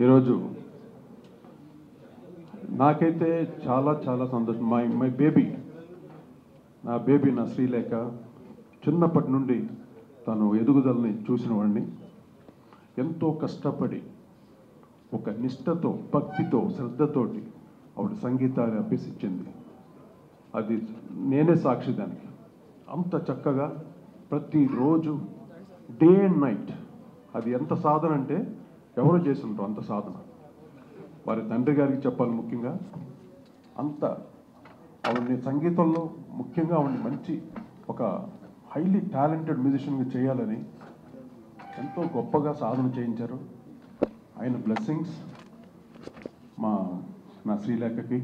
ఈరోజు నాకైతే చాలా చాలా సంతోషం. మై మై బేబీ నా బేబీ నా శ్రీలేఖ చిన్నప్పటి నుండి తను ఎదుగుదలని చూసిన వాడిని. ఎంతో కష్టపడి ఒక నిష్టతో భక్తితో శ్రద్ధతోటి ఆవిడ సంగీతాన్ని అభ్యసించింది. అది నేనే సాక్షి దానికి. అంత చక్కగా ప్రతిరోజు డే అండ్ నైట్ అది ఎంత సాధన అంటే ఎవరు చేసి ఉంటారు అంత సాధన. వారి తండ్రి గారికి చెప్పాలి ముఖ్యంగా అంత ఆవిడని సంగీతంలో ముఖ్యంగా ఆవిడని మంచి ఒక హైలీ టాలెంటెడ్ మ్యూజిషియన్గా చేయాలని ఎంతో గొప్పగా సాధన చేయించారు. ఆయన బ్లెస్సింగ్స్ మా నా శ్రీలేఖకి.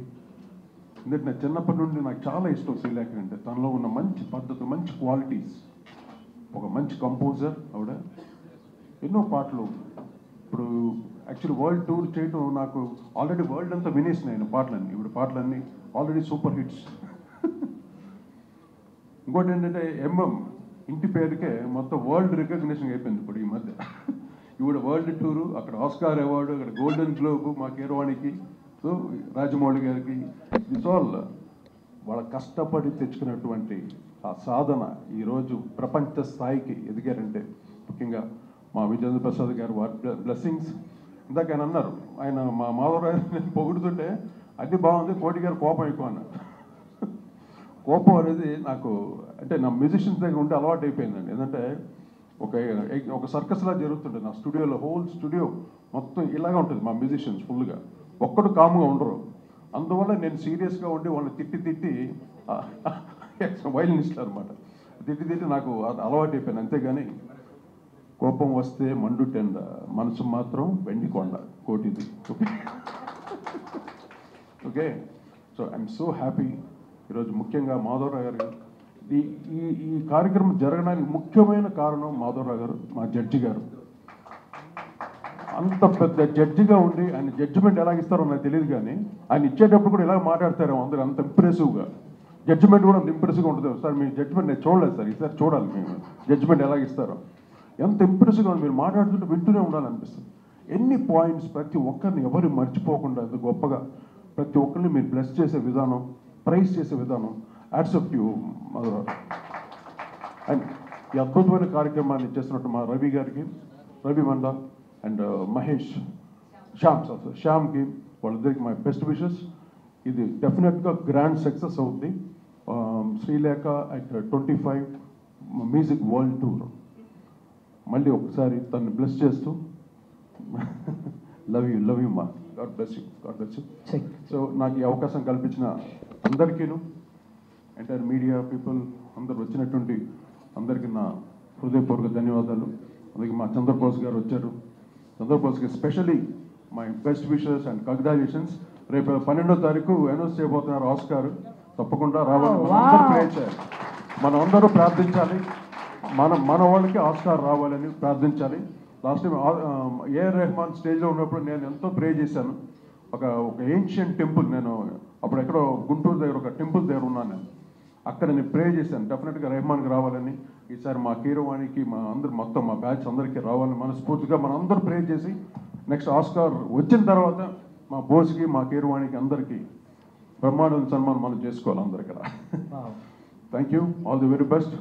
ఎందుకంటే నా చిన్నప్పటి నుండి నాకు చాలా ఇష్టం శ్రీలేఖ అంటే. తనలో ఉన్న మంచి పద్ధతి మంచి క్వాలిటీస్ ఒక మంచి కంపోజర్ ఆవిడ. ఎన్నో పాటలు ఇప్పుడు యాక్చువల్లీ వరల్డ్ టూర్ చేయటం నాకు ఆల్రెడీ వరల్డ్ అంతా వినేసిన ఆయన పాటలన్నీ. ఇప్పుడు పాటలన్నీ ఆల్రెడీ సూపర్ హిట్స్ ఇంకోటి ఏంటంటే ఎంఎం ఇంటి పేరుకే మొత్తం వరల్డ్ రికగ్నిషన్ అయిపోయింది ఇప్పుడు ఈ మధ్య. ఇప్పుడు వరల్డ్ టూరు అక్కడ ఆస్కార్ అవార్డు అక్కడ గోల్డెన్ గ్లోబ్ మా కీరవాణికి సో రాజమౌళి గారికి. దిస్ ఆల్ వాళ్ళ కష్టపడి తెచ్చుకున్నటువంటి ఆ సాధన ఈరోజు ప్రపంచ స్థాయికి ఎదిగారంటే ముఖ్యంగా మా విజేంద్ర ప్రసాద్ గారు వారి బ్లెస్సింగ్స్ ఇందాక ఆయన అన్నారు ఆయన మా మాధవరావు నేను పొగుడుతుంటే అది బాగుంది కోటి గారు కోపం ఎక్కువ అన్నారు. కోపం అనేది నాకు అంటే నా మ్యూజిషియన్స్ దగ్గర ఉంటే అలవాటు అయిపోయిందండి ఎందుకంటే ఒక ఒక సర్కస్లా జరుగుతుంటుంది నా స్టూడియోలో హోల్ స్టూడియో మొత్తం ఇలాగా ఉంటుంది మా మ్యూజిషియన్స్ ఫుల్గా ఒక్కడు కాముగా ఉండరు. అందువల్ల నేను సీరియస్గా ఉండి వాళ్ళని తిట్టి తిట్టి వైలనిస్టులు అనమాట. తిట్టి తిట్టి నాకు అది అలవాటు అయిపోయాను అంతేగాని కోపం వస్తే మండు టెండ. మనసు మాత్రం వెండి కొండ కోటిది. Okay okay so I'm so happy ఈరోజు ముఖ్యంగా మాధవరావు గారు. ఈ ఈ ఈ కార్యక్రమం జరగడానికి ముఖ్యమైన కారణం మాధవరావు గారు మా జడ్జి గారు. అంత పెద్ద జడ్జిగా ఉండి ఆయన జడ్జిమెంట్ ఎలా ఇస్తారో నాకు తెలియదు కానీ ఆయన ఇచ్చేటప్పుడు కూడా ఇలా మాట్లాడతారు అందరూ అంత ఇంప్రెసివ్గా జడ్జిమెంట్ కూడా అంత ఇంప్రెసివ్గా ఉంటుంది సార్ మీ జడ్జిమెంట్ నేను చూడలేదు సార్. ఈసారి చూడాలి మేము. జడ్జిమెంట్ ఎలా ఇస్తారో ఎంత ఇంప్రెసివ్గా మీరు మాట్లాడుతుంటే వింటూనే ఉండాలనిపిస్తుంది. ఎన్ని పాయింట్స్ ప్రతి ఒక్కరిని ఎవరు మర్చిపోకుండా ఎంత గొప్పగా ప్రతి ఒక్కరిని మీరు బ్లెస్ చేసే విధానం ప్రైజ్ చేసే విధానం యాడ్సప్ యూ మధురావు అండ్ ఈ అద్భుతమైన కార్యక్రమాన్ని చేస్తున్నట్టు మా రవి గారికి రవి మండ and uh, Mahesh Shyam sir శ్యామ్కి వాళ్ళిద్దరికి మై బెస్ట్ విషెస్ ఇది డెఫినెట్గా గ్రాండ్ సక్సెస్ అవుద్ది. Um, Srilekha at twenty five music world tour మళ్ళీ ఒకసారి తను బ్లెస్ చేస్తూ లవ్ యూ లవ్ యూ మా God bless you God bless you so నాకు ఈ అవకాశం కల్పించిన అందరికీను ఎంటైర్ మీడియా పీపుల్ అందరు వచ్చినటువంటి అందరికీ నా హృదయపూర్వక ధన్యవాదాలు. అలాగే మా చంద్రబోస్ గారు వచ్చారు. చంద్రబోస్కి specially my best wishes and congratulations రేపు పన్నెండో తారీఖు అనౌన్స్ చేయబోతున్నారు ఆస్కార్ తప్పకుండా రావాలి. ప్రే చేయాలి. మనం అందరూ ప్రార్థించాలి. మన మన వాళ్ళకి ఆస్కార్ రావాలని ప్రార్థించాలి. లాస్ట్ టైం ఏఆర్ రెహమాన్ స్టేజ్లో ఉన్నప్పుడు నేను ఎంతో ప్రే చేశాను. ఒక ఒక ఏన్షియన్ టెంపుల్ నేను అప్పుడు ఎక్కడో గుంటూరు దగ్గర ఒక టెంపుల్ దగ్గర ఉన్నాను నేను. అక్కడ నేను ప్రే చేశాను. డెఫినెట్గా రెహమాన్కి రావాలని. ఈసారి మా కీరవాణికి మా అందరు మొత్తం మా బ్యాచ్ అందరికీ రావాలని మనస్ఫూర్తిగా మనం అందరూ ప్రే చేసి నెక్స్ట్ ఆస్కార్ వచ్చిన తర్వాత మా బోస్కి మా కీరవాణికి అందరికీ బ్రహ్మాండ సన్మానం మనం చేసుకోవాలి అందరు ఇక్కడ thank you all the very best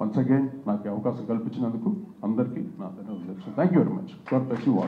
once again నాకు అవకాశం కల్పించినందుకు అందరికీ నా ధన్యవాదాలు. Thank you very much God bless you all